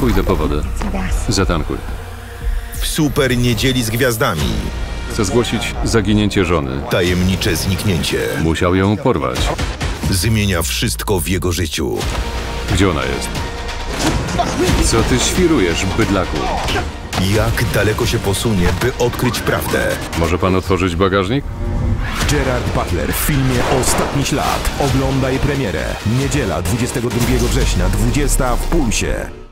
Pójdę po wodę. Zatankuj. W super niedzieli z gwiazdami. Chcę zgłosić zaginięcie żony. Tajemnicze zniknięcie. Musiał ją porwać. Zmienia wszystko w jego życiu. Gdzie ona jest? Co ty świrujesz, bydlaku? Jak daleko się posunie, by odkryć prawdę? Może pan otworzyć bagażnik? Gerard Butler w filmie Ostatni Ślad. Oglądaj premierę. Niedziela 22 września, 20 w Pulsie.